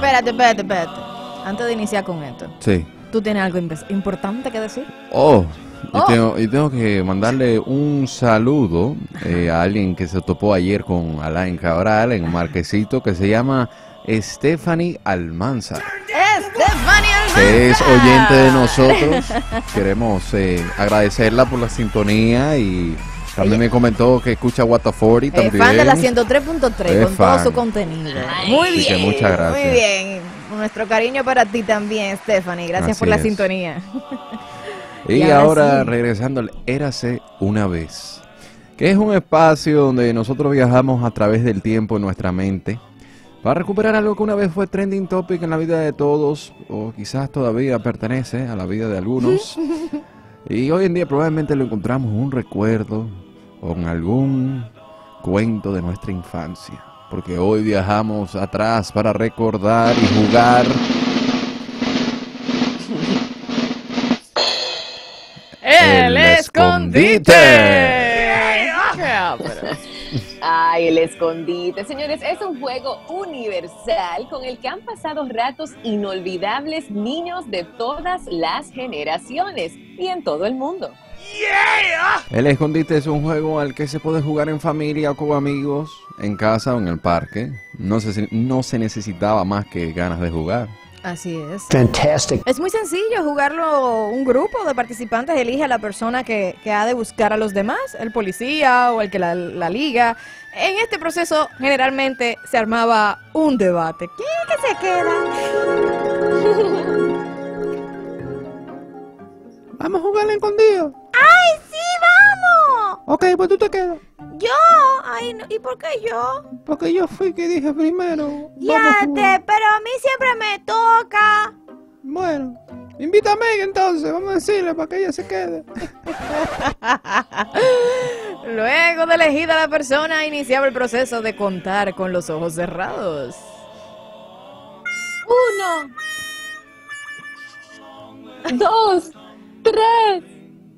espérate, espérate, espérate. Antes de iniciar con esto, Sí. ¿tú tienes algo imp- importante que decir? Oh, Oh. Tengo, yo tengo que mandarle un saludo eh, a alguien que se topó ayer con Alain Cabral en Marquesito que se llama Stephanie Almanza, Stephanie que es oyente de nosotros. Queremos eh, agradecerla por la sintonía y también me comentó que escucha What the 40 Eh, también. fan de la 103.3 Es con todo su contenido. Muy que bien. muchas gracias. Muy bien. Nuestro cariño para ti también, Stephanie. Gracias Así por la es. sintonía. Y, Y ahora ahora sí. regresando al Érase una vez, que es un espacio donde nosotros viajamos a través del tiempo en nuestra mente para recuperar algo que una vez fue trending topic en la vida de todos o quizás todavía pertenece a la vida de algunos. y hoy en día probablemente lo encontramos en un recuerdo o en algún cuento de nuestra infancia. Porque hoy viajamos atrás para recordar y jugar El escondite. Ay, el escondite. Señores, es un juego universal con el que han pasado ratos inolvidables niños de todas las generaciones y en todo el mundo. El escondite es un juego al que se puede jugar en familia o con amigos, en casa o en el parque. No se, no se necesitaba más que ganas de jugar. Así es. Fantastic. Es muy sencillo jugarlo. Un grupo de participantes elige a la persona que, que ha de buscar a los demás, el policía o el que la, la liga. En este proceso generalmente se armaba un debate. ¿Quién es que se queda? Vamos a jugar al escondido. ¡Ay, sí, vamos! Ok, pues tú te quedas. Yo. Ay, no, ¿y por qué yo? Porque yo fui que dije primero. Ya te, pero a mí siempre me toca. Bueno, invítame entonces, vamos a decirle para que ella se quede. Luego de elegida la persona, iniciaba el proceso de contar con los ojos cerrados. Uno, dos, tres,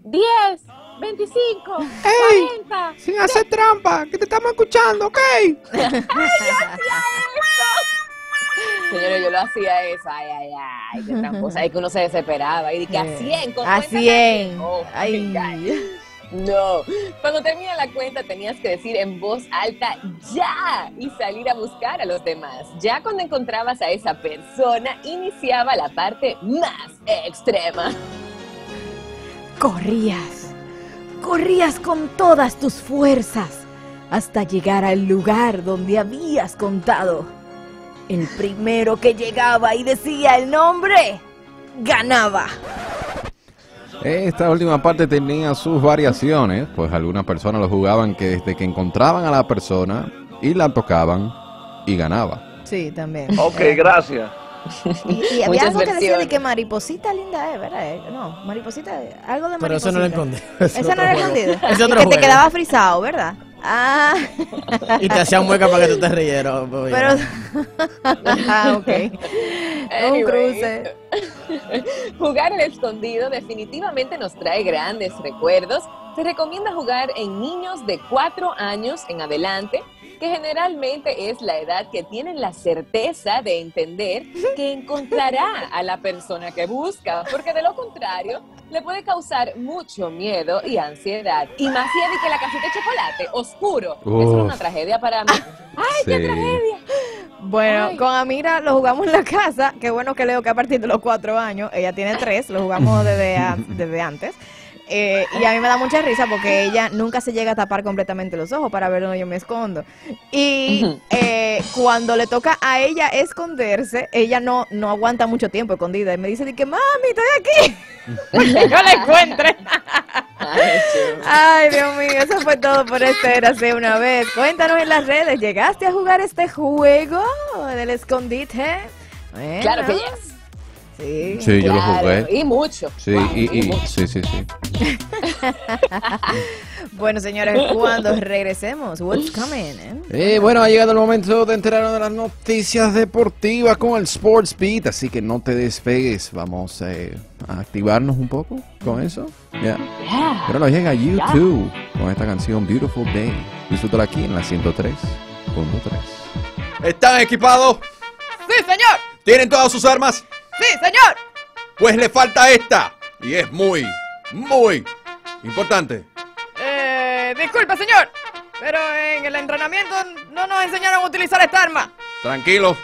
diez, veinticinco, ¡Ey! cuarenta. Sin hacer trampa, que te estamos escuchando, ¿ok? Señores, yo lo hacía eso. Ay, ay, ay, qué tramposa. Ay, que uno se desesperaba. Y dije, a 100, con A cuenta 100. Oh, Ay. ay. No. Cuando termina la cuenta tenías que decir en voz alta ya y salir a buscar a los demás. Ya cuando encontrabas a esa persona iniciaba la parte más extrema. Corrías, corrías con todas tus fuerzas hasta llegar al lugar donde habías contado. El primero que llegaba y decía el nombre, ganaba. Esta última parte tenía sus variaciones, pues algunas personas lo jugaban que desde que encontraban a la persona y la tocaban y ganaba. Sí, también. Ok, gracias. Y, y había Muchas algo que decía de que mariposita linda es, ¿verdad? Eh, No, mariposita, algo de mariposita. Pero eso no lo escondí. Eso no era escondido. Es otro que te quedaba frisado, ¿verdad? Ah. Y te hacían mueca para que tú te rieras. Pero. ah, ok. Un Anyway. cruce. Jugar al escondido definitivamente nos trae grandes recuerdos. Se recomienda jugar en niños de 4 años en adelante, que generalmente es la edad que tienen la certeza de entender que encontrará a la persona que busca, porque de lo contrario le puede causar mucho miedo y ansiedad. Y más si es de que la casita de chocolate, oscuro, eso es una tragedia para mí. ¡Ay, qué tragedia! Bueno, Ay. con Amira lo jugamos en la casa. Qué bueno que leo que a partir de los cuatro años, ella tiene tres, lo jugamos desde, a- desde antes. Eh, y a mí me da mucha risa porque ella nunca se llega a tapar completamente los ojos para ver dónde yo me escondo. Y eh, cuando le toca a ella esconderse, ella no, no aguanta mucho tiempo escondida. Y me dice de que, mami, estoy aquí. Porque yo la encuentre. Ay, Dios mío, eso fue todo por este Érase una vez. Cuéntanos en las redes, ¿llegaste a jugar este juego del escondite? Bueno, Claro que yes. Sí. Sí, yo lo jugué. Y mucho. Sí, Wow, y, y- mucho. sí, sí, sí. Bueno, señores, cuando regresemos, what's coming? eh? Eh, bueno, ha llegado el momento de enterarnos de las noticias deportivas con el Sports Beat, así que no te despegues. Vamos eh, a activarnos un poco con eso. Ya. Yeah. Pero nos llega YouTube con esta canción Beautiful Day. Disfrútala aquí en la 103.3. ¿Están equipados? Sí, señor. ¿Tienen todas sus armas? Sí, señor. Pues le falta esta. Y es muy, muy importante. Eh, disculpe, señor. Pero en el entrenamiento no nos enseñaron a utilizar esta arma. Tranquilo.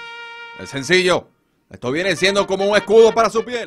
Es sencillo. Esto viene siendo como un escudo para su piel.